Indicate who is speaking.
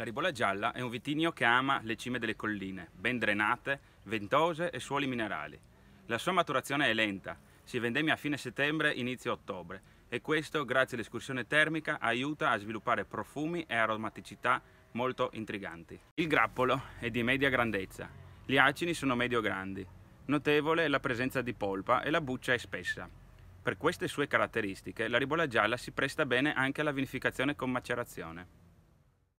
Speaker 1: La ribolla gialla è un vitigno che ama le cime delle colline, ben drenate, ventose e suoli minerali. La sua maturazione è lenta, si vendemmia a fine settembre, inizio ottobre e questo, grazie all'escursione termica, aiuta a sviluppare profumi e aromaticità molto intriganti. Il grappolo è di media grandezza, gli acini sono medio-grandi, notevole è la presenza di polpa e la buccia è spessa. Per queste sue caratteristiche la ribolla gialla si presta bene anche alla vinificazione con macerazione.